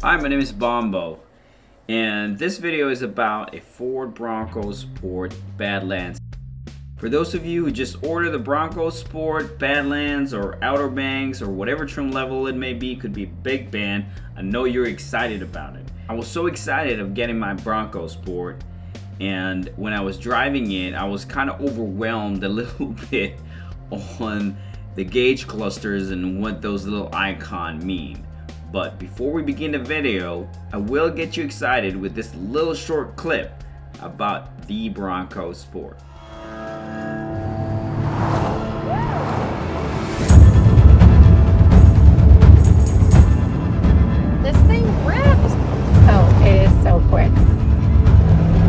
Hi, my name is Bombo, and this video is about a Ford Bronco Sport Badlands. For those of you who just ordered the Bronco Sport, Badlands, or Outer Banks, or whatever trim level it may be, could be Big Bend, I know you're excited about it. I was so excited of getting my Bronco Sport, and when I was driving it, I was kind of overwhelmed a little bit on the gauge clusters and what those little icon mean. But before we begin the video, I will get you excited with this little short clip about the Bronco Sport. This thing rips. Oh, it is so quick.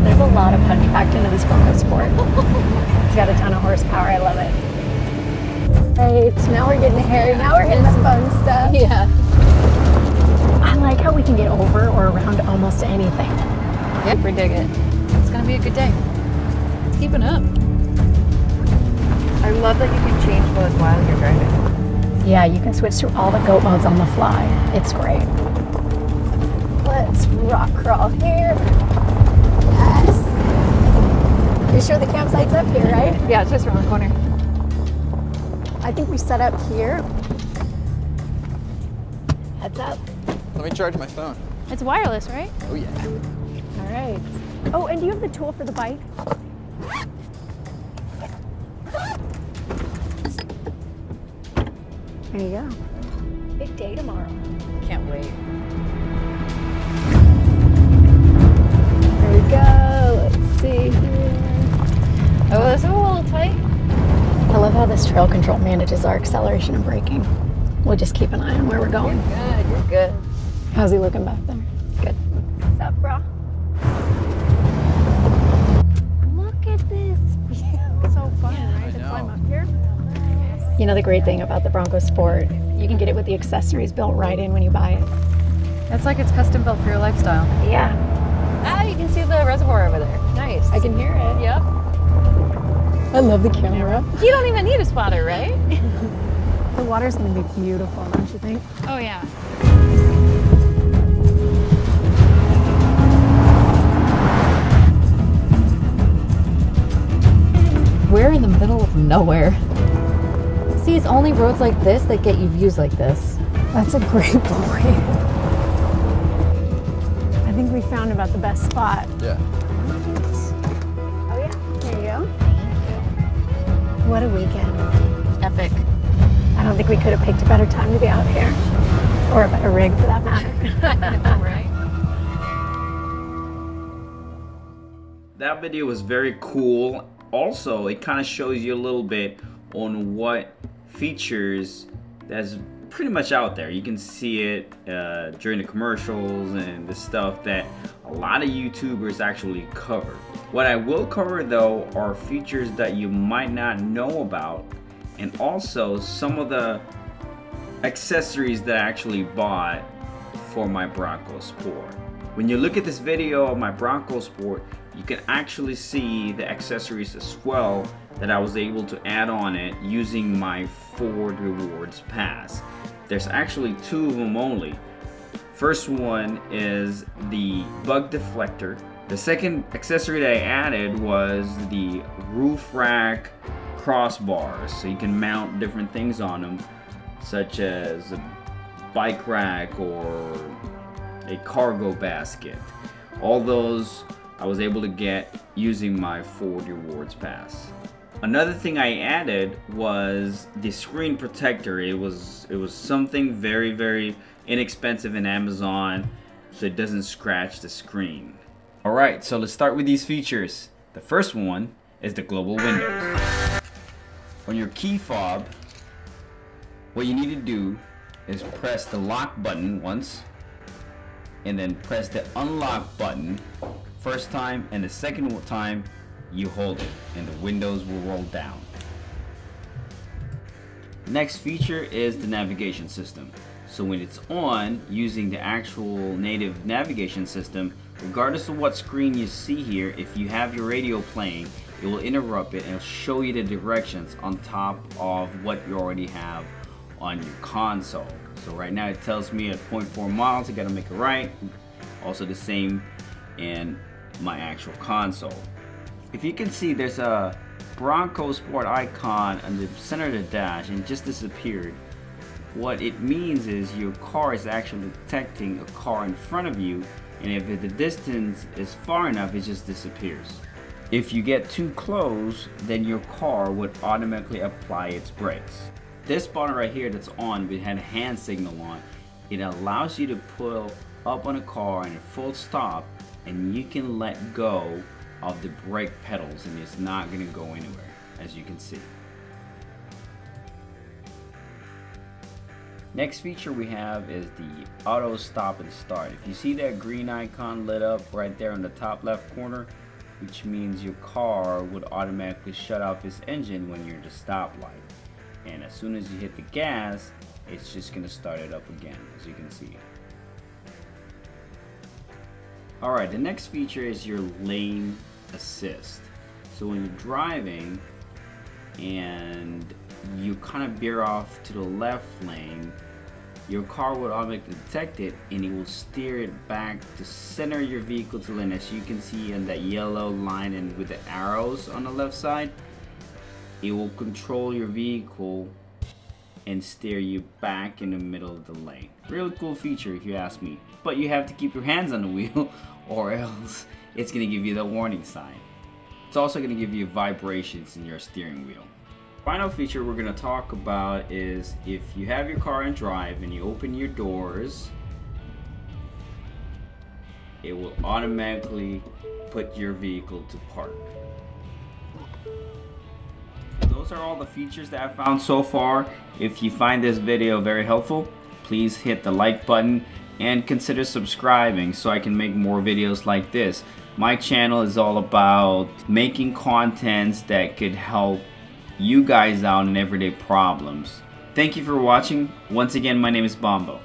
There's a lot of punch packed into this Bronco Sport. it's got a ton of horsepower. I love it. Right, now we're getting hairy. Now we're getting the fun stuff. Yeah. I like how we can get over or around almost anything. Yep, we dig it. It's gonna be a good day. It's keeping up. I love that you can change modes while you're driving. Yeah, you can switch to all the goat modes on the fly. It's great. Let's rock crawl here. Yes. You sure the campsite's up here, right? Yeah, it's just around the corner. I think we set up here. Heads up. Let me charge my phone. It's wireless, right? Oh yeah. All right. Oh, and do you have the tool for the bike? There you go. Big day tomorrow. Can't wait. There we go. Let's see here. Oh, this is a little tight. I love how this trail control manages our acceleration and braking. We'll just keep an eye on where we're going. Good, you're good. How's he looking back there? Good. What's up, bro? Look at this view. So fun, I right? To climb up here. You know the great thing about the Bronco Sport, you can get it with the accessories built right in when you buy it. It's like it's custom built for your lifestyle. Yeah, Ah, you can see the reservoir over there. Nice. I can hear it. Yep. I love the camera. You don't even need a spotter, right? The water's gonna be beautiful, don't you think? Oh yeah. Nowhere. See, it's only roads like this that get you views like this. That's a great point. I think we found about the best spot. Yeah. Oh yeah, there you go. What a weekend. Epic. I don't think we could have picked a better time to be out here. Or a better rig for that matter. right? That video was very cool. Also, it kind of shows you a little bit on what features that's pretty much out there. You can see it uh, during the commercials and the stuff that a lot of YouTubers actually cover. What I will cover though are features that you might not know about and also some of the accessories that I actually bought for my Bronco Sport. When you look at this video of my Bronco Sport, you can actually see the accessories as well that I was able to add on it using my Ford Rewards Pass. There's actually two of them only. First one is the bug deflector. The second accessory that I added was the roof rack crossbars so you can mount different things on them such as a bike rack or a cargo basket. All those I was able to get using my Ford Rewards Pass. Another thing I added was the screen protector. It was it was something very very inexpensive in Amazon so it doesn't scratch the screen. All right, so let's start with these features. The first one is the global windows. On your key fob, what you need to do is press the lock button once and then press the unlock button first time and the second time you hold it and the windows will roll down. Next feature is the navigation system. So when it's on using the actual native navigation system, regardless of what screen you see here, if you have your radio playing, it will interrupt it and show you the directions on top of what you already have on your console. So right now it tells me at 0.4 miles, I gotta make a right. Also the same in my actual console. If you can see, there's a Bronco Sport icon on the center of the dash and just disappeared. What it means is your car is actually detecting a car in front of you and if the distance is far enough, it just disappears. If you get too close, then your car would automatically apply its brakes. This button right here that's on, we had a hand signal on, it allows you to pull up on a car in a full stop and you can let go of the brake pedals and it's not going to go anywhere as you can see. Next feature we have is the auto stop and start. If you see that green icon lit up right there in the top left corner, which means your car would automatically shut off its engine when you're at the stoplight. And as soon as you hit the gas, it's just gonna start it up again, as you can see. Alright, the next feature is your lane assist. So when you're driving and you kind of veer off to the left lane, your car will automatically detect it and it will steer it back to center your vehicle to lane as you can see in that yellow line and with the arrows on the left side it will control your vehicle and steer you back in the middle of the lane. Really cool feature if you ask me. But you have to keep your hands on the wheel or else it's gonna give you the warning sign. It's also gonna give you vibrations in your steering wheel. Final feature we're going to talk about is if you have your car in drive and you open your doors, it will automatically put your vehicle to park. Those are all the features that I've found so far. If you find this video very helpful, please hit the like button and consider subscribing so I can make more videos like this. My channel is all about making contents that could help you guys out in everyday problems. Thank you for watching. Once again, my name is Bombo.